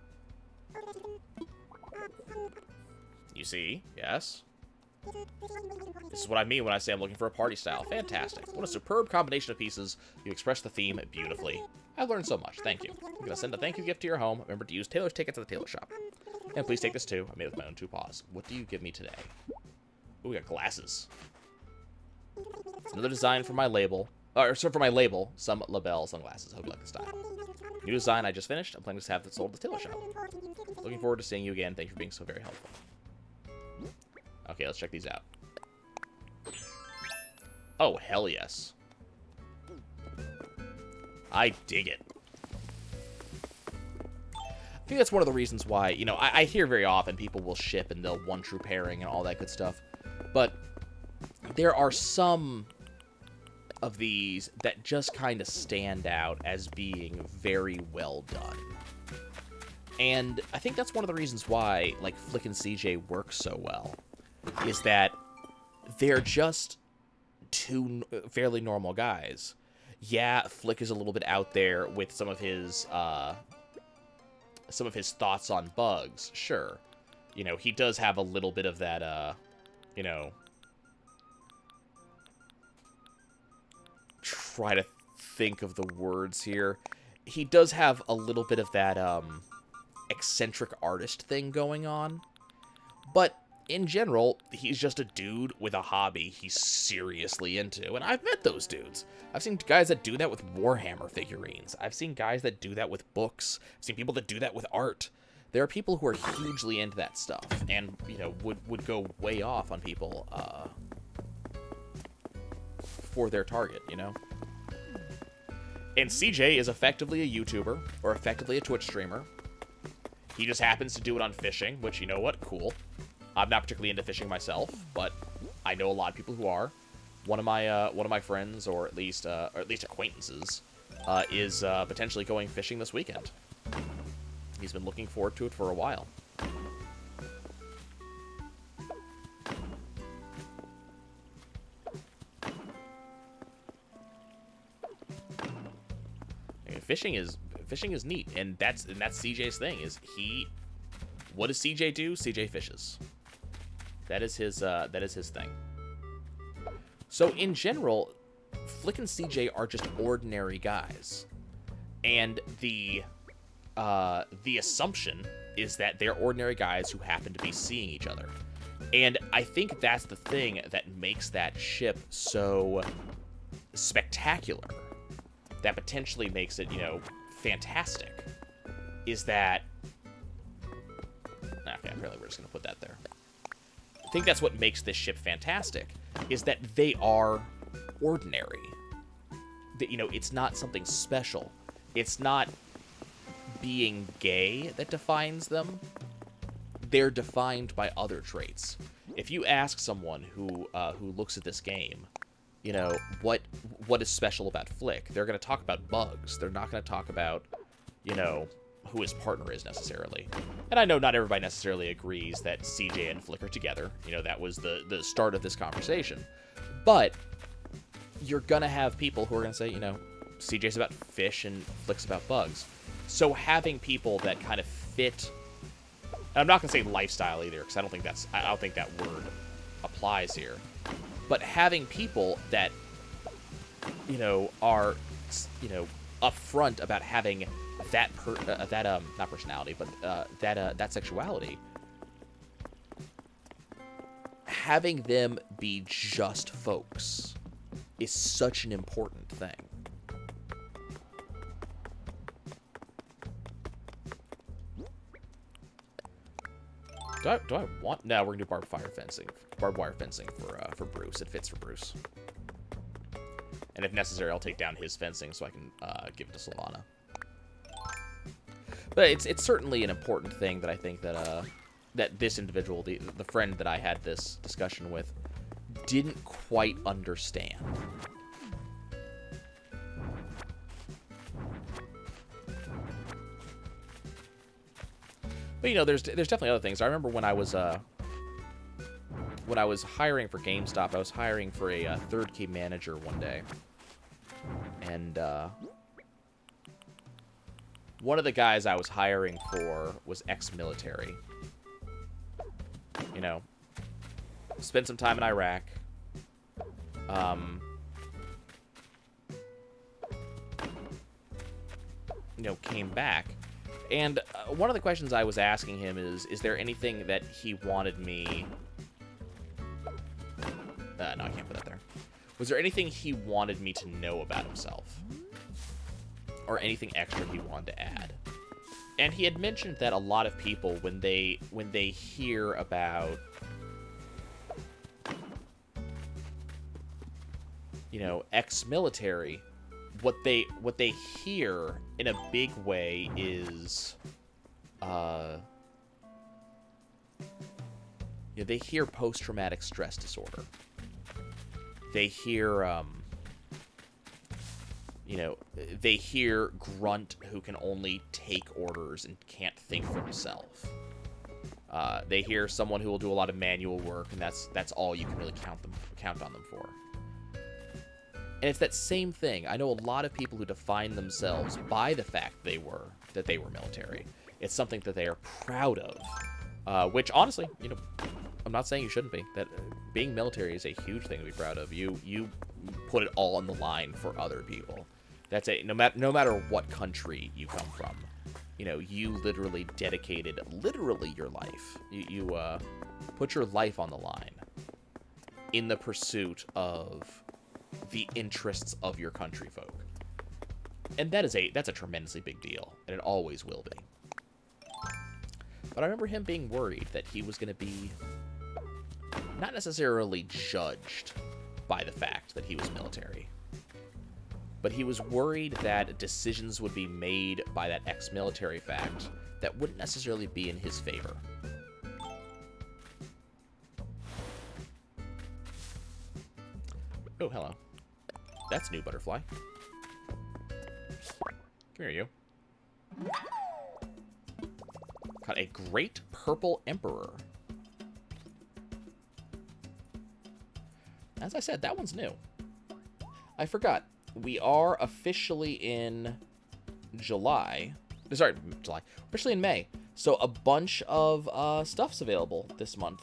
You see? Yes. This is what I mean when I say I'm looking for a party style. Fantastic. What a superb combination of pieces. You express the theme beautifully. I've learned so much. Thank you. I'm going to send a thank you gift to your home. Remember to use Tailor's tickets at the tailor shop. And please take this too. I made it with my own two paws. What do you give me today? Ooh, we got glasses. Another design for my label. Or, sorry, for my label. Some label sunglasses. Hope you like the style. New design I just finished. I'm planning to have it sold at the tailor shop. Looking forward to seeing you again. Thank you for being so very helpful. Okay, let's check these out. Oh, hell yes. I dig it. I think that's one of the reasons why, you know, I, I hear very often people will ship and they'll one true pairing and all that good stuff. But there are some of these that just kind of stand out as being very well done. And I think that's one of the reasons why, like, Flick and CJ work so well, is that they're just two fairly normal guys. Yeah, Flick is a little bit out there with some of his, uh, some of his thoughts on bugs, sure. You know, he does have a little bit of that, uh, you know, try to think of the words here. He does have a little bit of that, um, eccentric artist thing going on. But in general, he's just a dude with a hobby he's seriously into. And I've met those dudes. I've seen guys that do that with Warhammer figurines. I've seen guys that do that with books. I've seen people that do that with art. There are people who are hugely into that stuff and, you know, would, would go way off on people uh, for their target, you know? And CJ is effectively a YouTuber or effectively a Twitch streamer. He just happens to do it on fishing, which, you know what? Cool. I'm not particularly into fishing myself, but I know a lot of people who are. One of my uh, one of my friends, or at least uh, or at least acquaintances, uh, is uh, potentially going fishing this weekend. He's been looking forward to it for a while. fishing is fishing is neat, and that's and that's CJ's thing. Is he? What does CJ do? CJ fishes. That is his, uh, that is his thing. So in general, Flick and CJ are just ordinary guys. And the, uh, the assumption is that they're ordinary guys who happen to be seeing each other. And I think that's the thing that makes that ship so spectacular. That potentially makes it, you know, fantastic. Is that... Okay, apparently we're just going to put that there. I think that's what makes this ship fantastic, is that they are ordinary. That, you know, it's not something special. It's not being gay that defines them. They're defined by other traits. If you ask someone who uh, who looks at this game, you know, what what is special about Flick, they're going to talk about bugs. They're not going to talk about, you know, who his partner is necessarily. And I know not everybody necessarily agrees that CJ and Flick are together. You know, that was the, the start of this conversation. But you're going to have people who are going to say, you know, CJ's about fish and Flick's about bugs. So having people that kind of fit... I'm not going to say lifestyle either, because I don't think that's... I don't think that word applies here. But having people that, you know, are, you know, upfront about having that per uh, that um not personality, but uh, that uh, that sexuality, having them be just folks is such an important thing. Do I, do I want? No, we're gonna do barbed fire fencing, barbed wire fencing for uh, for Bruce. It fits for Bruce. And if necessary, I'll take down his fencing so I can uh, give it to Sylvana. But it's it's certainly an important thing that I think that uh that this individual, the the friend that I had this discussion with, didn't quite understand. But you know, there's there's definitely other things. I remember when I was uh when I was hiring for GameStop, I was hiring for a uh, third key manager one day. And, uh, one of the guys I was hiring for was ex-military. You know, spent some time in Iraq. Um, you know, came back. And uh, one of the questions I was asking him is, is there anything that he wanted me... Uh, no, I can't put that there. Was there anything he wanted me to know about himself? Or anything extra he wanted to add? And he had mentioned that a lot of people, when they when they hear about you know, ex-military, what they what they hear in a big way is uh you know, they hear post-traumatic stress disorder. They hear um you know, they hear grunt who can only take orders and can't think for himself. Uh, they hear someone who will do a lot of manual work, and that's that's all you can really count them count on them for. And it's that same thing. I know a lot of people who define themselves by the fact they were that they were military. It's something that they are proud of. Uh, which honestly, you know, I'm not saying you shouldn't be. That uh, being military is a huge thing to be proud of. You you put it all on the line for other people. That's a no matter no matter what country you come from. You know, you literally dedicated literally your life. You, you uh, put your life on the line in the pursuit of the interests of your country folk. And that is a that's a tremendously big deal, and it always will be. But I remember him being worried that he was going to be not necessarily judged by the fact that he was military. But he was worried that decisions would be made by that ex-military fact that wouldn't necessarily be in his favor. Oh, hello. That's new, butterfly. Come here, you. Got a great purple emperor. As I said, that one's new. I forgot. We are officially in July. Sorry, July. Officially in May. So a bunch of uh, stuff's available this month.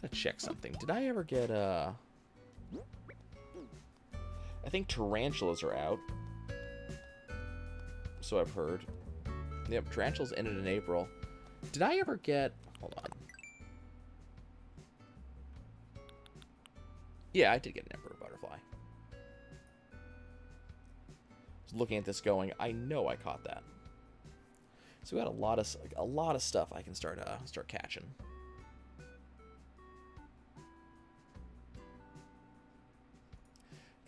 Gotta check something. Did I ever get, uh... I think tarantulas are out. So I've heard. Yep, tarantulas ended in April. Did I ever get... Hold on. Yeah, I did get an Emperor Butterfly. Looking at this going, I know I caught that. So we got a lot of a lot of stuff I can start uh, start catching.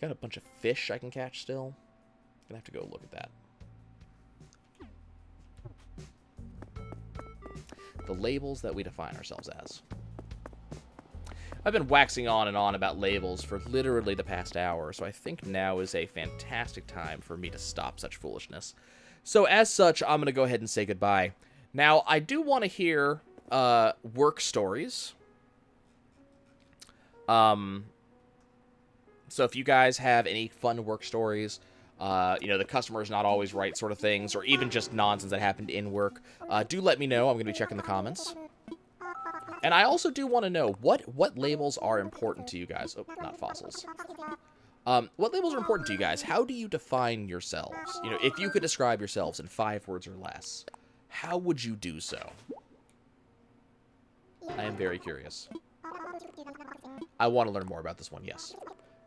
Got a bunch of fish I can catch still. Gonna have to go look at that. The labels that we define ourselves as. I've been waxing on and on about labels for literally the past hour, so I think now is a fantastic time for me to stop such foolishness. So as such, I'm going to go ahead and say goodbye. Now, I do want to hear uh, work stories. Um, so if you guys have any fun work stories, uh, you know, the customer is not always right sort of things, or even just nonsense that happened in work, uh, do let me know. I'm going to be checking the comments. And I also do want to know, what, what labels are important to you guys? Oh, not fossils. Um, what labels are important to you guys? How do you define yourselves? You know, if you could describe yourselves in five words or less, how would you do so? I am very curious. I want to learn more about this one, yes.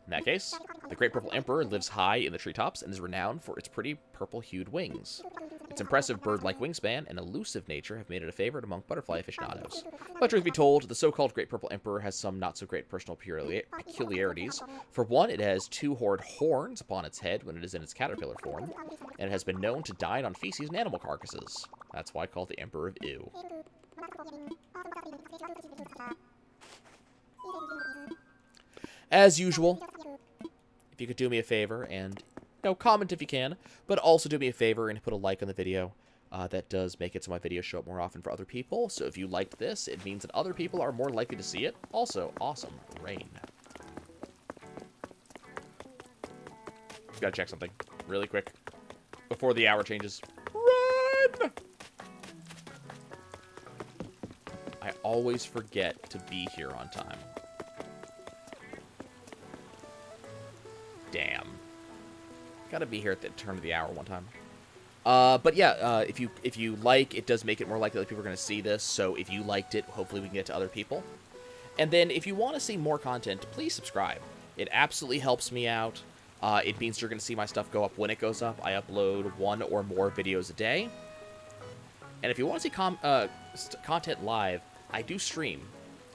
In that case, the Great Purple Emperor lives high in the treetops and is renowned for its pretty purple-hued wings. Its impressive bird-like wingspan and elusive nature have made it a favorite among butterfly aficionados. But truth be told, the so-called Great Purple Emperor has some not-so-great personal peculiarities. For one, it has two horrid horns upon its head when it is in its caterpillar form, and it has been known to dine on feces and animal carcasses. That's why I call it the Emperor of Ew. As usual, if you could do me a favor and know, comment if you can, but also do me a favor and put a like on the video. Uh, that does make it so my videos show up more often for other people. So if you liked this, it means that other people are more likely to see it. Also, awesome. Rain. Gotta check something really quick before the hour changes. Run! I always forget to be here on time. Damn. Gotta be here at the turn of the hour one time. Uh, but yeah, uh, if you if you like, it does make it more likely that people are going to see this. So if you liked it, hopefully we can get to other people. And then if you want to see more content, please subscribe. It absolutely helps me out. Uh, it means you're going to see my stuff go up when it goes up. I upload one or more videos a day. And if you want to see com uh, content live, I do stream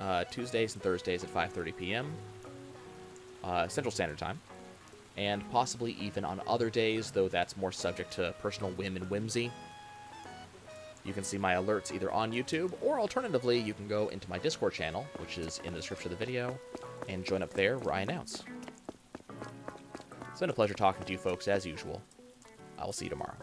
uh, Tuesdays and Thursdays at 5.30 p.m. Uh, Central Standard Time. And possibly even on other days, though that's more subject to personal whim and whimsy. You can see my alerts either on YouTube, or alternatively, you can go into my Discord channel, which is in the description of the video, and join up there where I announce. It's been a pleasure talking to you folks, as usual. I will see you tomorrow.